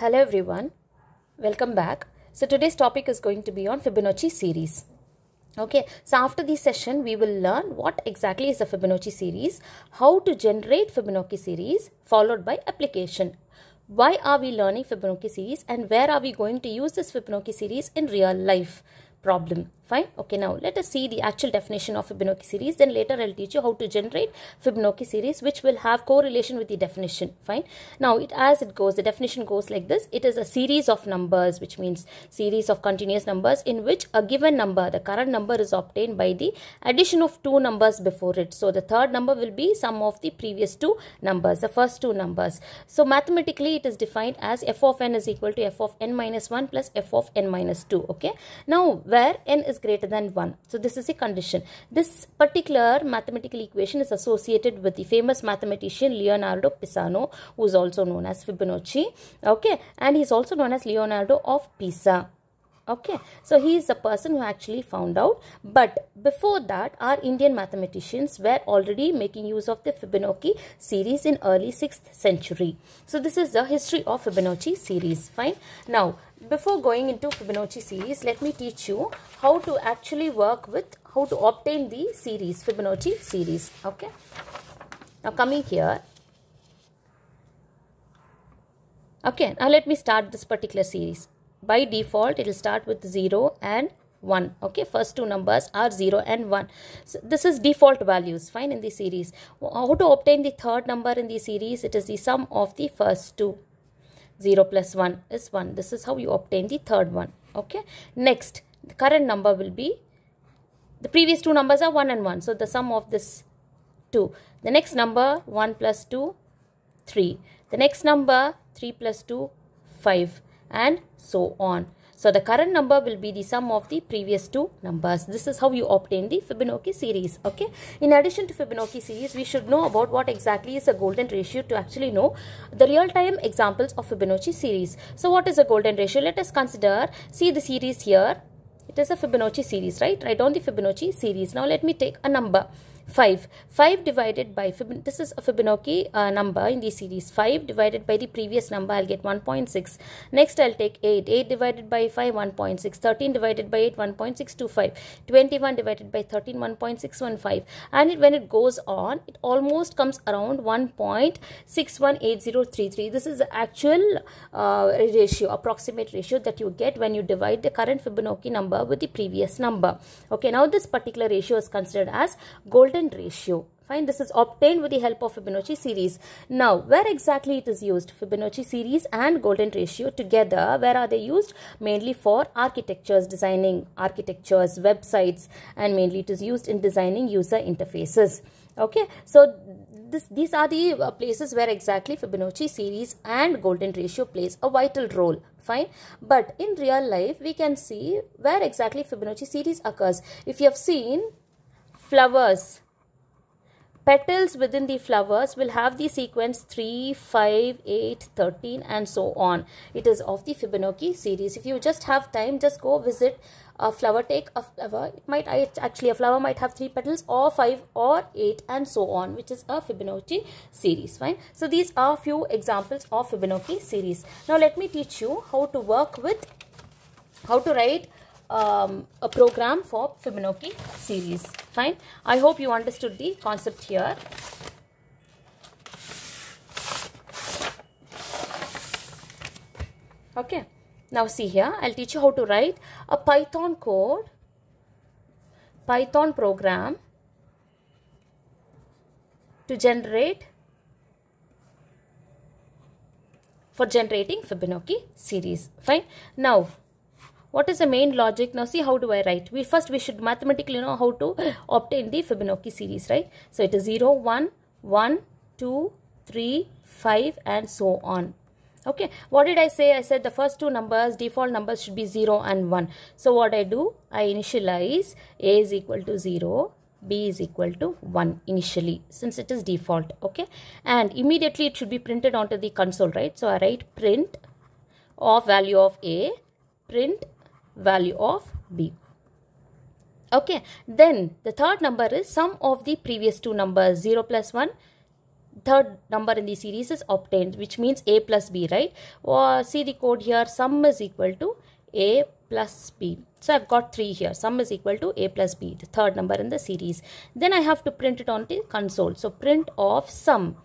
Hello everyone, welcome back. So today's topic is going to be on Fibonacci series. Okay, so after this session, we will learn what exactly is a Fibonacci series, how to generate Fibonacci series, followed by application. Why are we learning Fibonacci series and where are we going to use this Fibonacci series in real life problem? Fine. Okay, now let us see the actual definition of Fibonacci series. Then later I'll teach you how to generate Fibonacci series which will have correlation with the definition. Fine. Now it as it goes, the definition goes like this. It is a series of numbers which means series of continuous numbers in which a given number, the current number is obtained by the addition of two numbers before it. So the third number will be sum of the previous two numbers, the first two numbers. So mathematically it is defined as f of n is equal to f of n minus 1 plus f of n minus 2. Okay. Now where n is greater than 1. So this is a condition. This particular mathematical equation is associated with the famous mathematician Leonardo Pisano who is also known as Fibonacci. Okay. And he is also known as Leonardo of Pisa okay so he is the person who actually found out. But before that our indian mathematicians were already making use of the fibonacci series in early 6th century. So this is the history of fibonacci series. Fine. Now before going into fibonacci series let me teach you how to actually work with how to obtain the series fibonacci series. Okay. Now coming here. Okay now let me start this particular series by default it will start with 0 and 1 okay first two numbers are 0 and 1 so this is default values fine in the series. How to obtain the third number in the series? It is the sum of the first two. 0 plus 1 is 1 this is how you obtain the third one. Okay next the current number will be the previous two numbers are 1 and 1 so the sum of this 2 the next number 1 plus 2 3 the next number 3 plus 2 5 and so on. So the current number will be the sum of the previous two numbers. This is how you obtain the Fibonacci series. Okay. In addition to Fibonacci series, we should know about what exactly is a golden ratio to actually know the real-time examples of Fibonacci series. So what is a golden ratio? Let us consider, see the series here. It is a Fibonacci series, right? Write down the Fibonacci series. Now let me take a number. 5. 5 divided by, this is a Fibonacci uh, number in the series. 5 divided by the previous number, I'll get 1.6. Next, I'll take 8. 8 divided by 5, 1.6. 13 divided by 8, 1.625. 21 divided by 13, 1.615. And it, when it goes on, it almost comes around 1.618033. This is the actual uh, ratio, approximate ratio that you get when you divide the current Fibonacci number with the previous number. Okay, now this particular ratio is considered as golden ratio. Fine, this is obtained with the help of Fibonacci series. Now, where exactly it is used? Fibonacci series and golden ratio together, where are they used? Mainly for architectures, designing architectures, websites, and mainly it is used in designing user interfaces. Okay, so this, these are the uh, places where exactly Fibonacci series and golden ratio plays a vital role fine but in real life we can see where exactly Fibonacci series occurs if you have seen flowers petals within the flowers will have the sequence 3 5 8 13 and so on. It is of the fibonacci series. If you just have time just go visit a flower take a flower it might actually a flower might have three petals or five or eight and so on which is a fibonacci series. Fine. So these are few examples of fibonacci series. Now let me teach you how to work with how to write um, a program for Fibonacci series. Fine. I hope you understood the concept here. Okay. Now see here, I'll teach you how to write a Python code, Python program to generate for generating Fibonacci series. Fine. Now, what is the main logic? Now see how do i write? We first we should mathematically know how to obtain the fibonacci series right? So it is 0 1 1 2 3 5 and so on. Okay. What did i say? I said the first two numbers default numbers should be 0 and 1 so what i do? I initialize a is equal to 0 b is equal to 1 initially since it is default okay? And immediately it should be printed onto the console right? So i write print of value of a print value of b. Okay, then the third number is sum of the previous two numbers 0 plus 1, third number in the series is obtained which means a plus b right? Or see the code here sum is equal to a plus b. So i've got 3 here sum is equal to a plus b the third number in the series. Then i have to print it on the console. So print of sum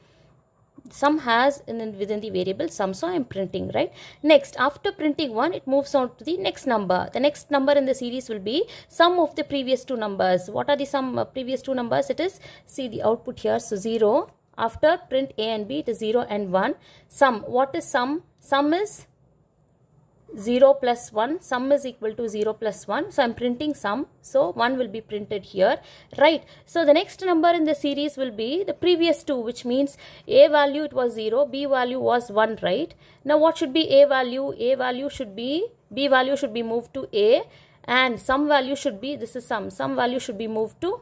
sum has in, within the variable sum so i am printing right? Next after printing one it moves on to the next number. The next number in the series will be sum of the previous two numbers. What are the sum uh, previous two numbers? It is see the output here so 0 after print a and b it is 0 and 1 sum. What is sum? Sum is 0 plus 1 sum is equal to 0 plus 1 so i'm printing sum. So 1 will be printed here. Right. So the next number in the series will be the previous two which means a value it was 0 b value was 1 right? Now what should be a value? A value should be b value should be moved to a and sum value should be this is sum. Sum value should be moved to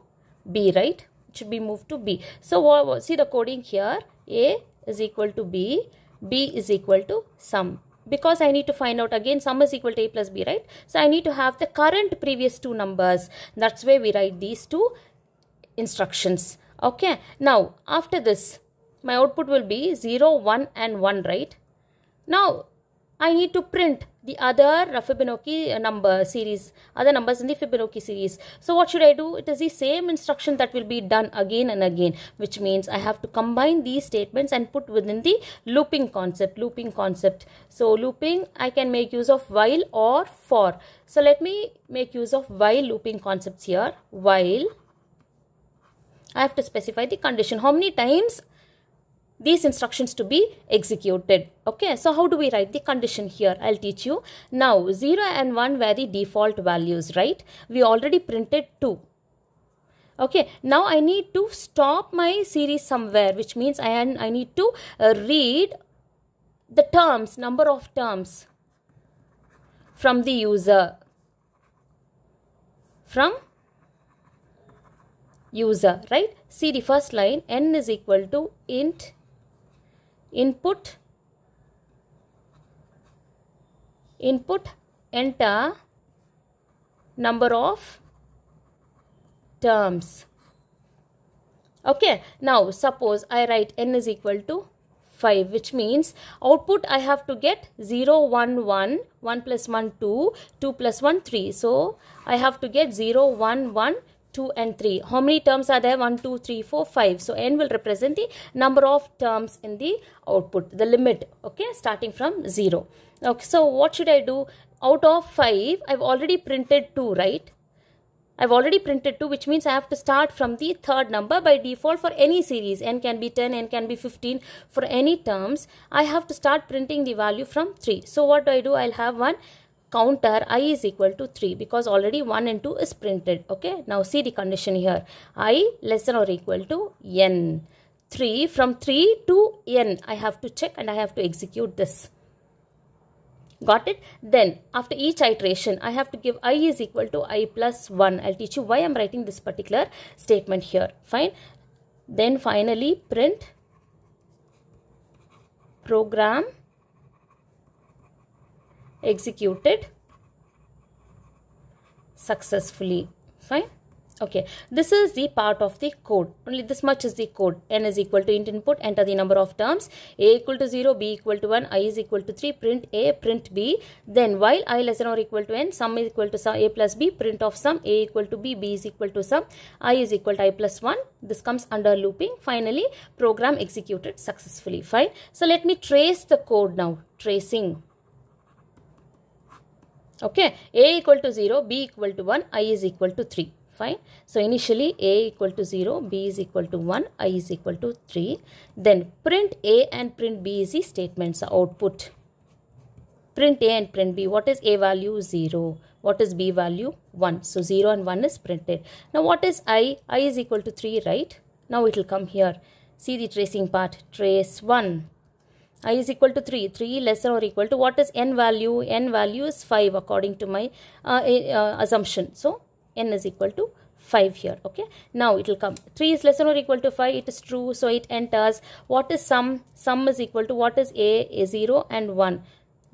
b right? It should be moved to b. So see the coding here. A is equal to b. B is equal to sum because I need to find out again sum is equal to a plus b right? So I need to have the current previous two numbers. That's why we write these two instructions. Okay. Now after this my output will be 0 1 and 1 right? Now I need to print the other Fibonacci uh, number series, other numbers in the Fibonacci series. So what should I do? It is the same instruction that will be done again and again, which means I have to combine these statements and put within the looping concept, looping concept. So looping, I can make use of while or for. So let me make use of while looping concepts here. While I have to specify the condition. How many times these instructions to be executed. Okay, so how do we write the condition here? I'll teach you. Now, 0 and 1 were the default values, right? We already printed 2. Okay, now I need to stop my series somewhere, which means I, I need to uh, read the terms, number of terms from the user. From user, right? See the first line, n is equal to int input input enter number of terms. Okay now suppose i write n is equal to 5 which means output i have to get 0 1 1 1 plus 1 2 2 plus 1 3 so i have to get 0 1 1 2 and 3 how many terms are there? 1 2 3 4 5 so n will represent the number of terms in the output the limit okay starting from 0 okay so what should i do? Out of 5 i've already printed 2 right? I've already printed 2 which means I have to start from the third number. By default for any series n can be 10 n can be 15 for any terms I have to start printing the value from 3 so what do I do? I'll have one counter i is equal to 3 because already 1 and 2 is printed okay? Now see the condition here. I less than or equal to n. 3 from 3 to n i have to check and i have to execute this. Got it? Then after each iteration i have to give i is equal to i plus 1 i'll teach you why i'm writing this particular statement here. Fine? Then finally print program executed successfully. Fine? Okay. This is the part of the code. Only this much is the code. N is equal to int input. Enter the number of terms. A equal to 0 b equal to 1 i is equal to 3 print a print b. Then while i less than or equal to n sum is equal to sum a plus b. Print of sum a equal to b b is equal to sum i is equal to i plus 1 this comes under looping. Finally program executed successfully. Fine? So let me trace the code now. Tracing okay a equal to 0 b equal to 1 i is equal to 3 fine. So initially a equal to 0 b is equal to 1 i is equal to 3 then print a and print b is the statements output. Print a and print b what is a value? 0 what is b value? 1 so 0 and 1 is printed. Now what is i? I is equal to 3 right? Now it will come here. See the tracing part. Trace 1 i is equal to 3 3 lesser or equal to what is n value? N value is 5 according to my uh, uh, assumption. So n is equal to 5 here. Okay? Now it will come. 3 is lesser or equal to 5 it is true. So it enters. What is sum? Sum is equal to what is a a 0 and 1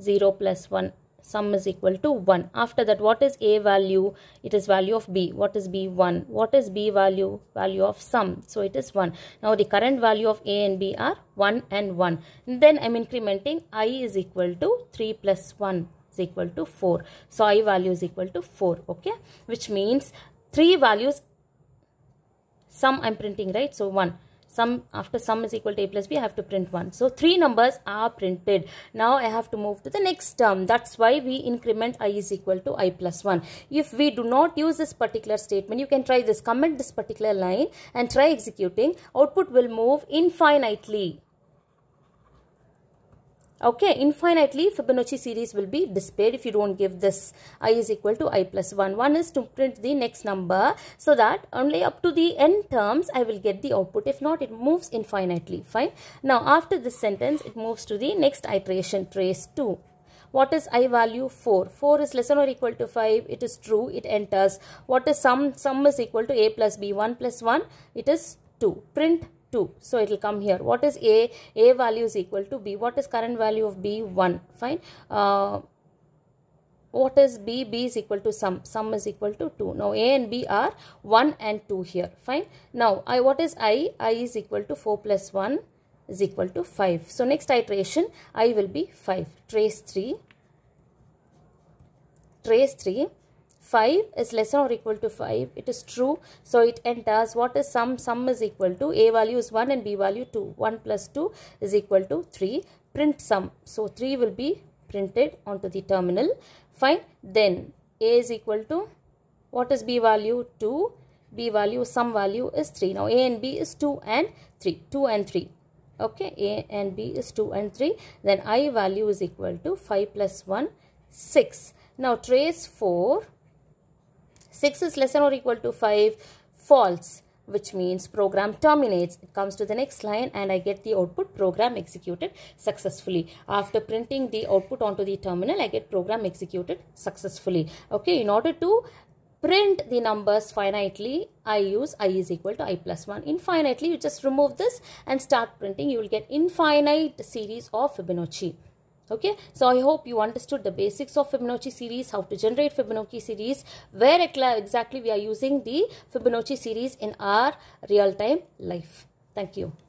0 plus 1 sum is equal to 1 after that what is a value? It is value of b. What is b 1 what is b value? Value of sum. So it is 1 now the current value of a and b are 1 and 1 and then i'm incrementing. I is equal to 3 plus 1 is equal to 4 so i value is equal to 4 okay? Which means three values sum i'm printing right? So 1 sum after sum is equal to a plus b I have to print 1. So three numbers are printed. Now I have to move to the next term. That's why we increment i is equal to i plus 1. If we do not use this particular statement, you can try this. Comment this particular line and try executing. Output will move infinitely okay infinitely fibonacci series will be displayed if you don't give this i is equal to i plus 1 1 is to print the next number so that only up to the n terms i will get the output. If not it moves infinitely. Fine. Now after this sentence it moves to the next iteration trace 2 what is i value 4 4 is less than or equal to 5 it is true. It enters. What is sum? Sum is equal to a plus b 1 plus 1 it is 2 print 2 so it will come here. What is a? A value is equal to b. What is current value of b 1 fine. Uh, what is b? B is equal to sum. Sum is equal to 2 now a and b are 1 and 2 here. Fine. Now i what is i? I is equal to 4 plus 1 is equal to 5 so next iteration i will be 5 trace 3 trace 3 5 is less than or equal to 5 it is true. So it enters what is sum sum is equal to a value is 1 and b value 2 1 plus 2 is equal to 3 print sum. So 3 will be printed onto the terminal. Fine. Then a is equal to what is b value 2 b value sum value is 3 now a and b is 2 and 3 2 and 3 okay. A and b is 2 and 3 then i value is equal to 5 plus 1 6 now trace 4 6 is less than or equal to 5 false which means program terminates. It comes to the next line and I get the output program executed successfully. After printing the output onto the terminal, I get program executed successfully. Okay, in order to print the numbers finitely, I use i is equal to i plus 1. Infinitely, you just remove this and start printing. You will get infinite series of Fibonacci okay? So i hope you understood the basics of fibonacci series how to generate fibonacci series where exactly we are using the fibonacci series in our real time life. Thank you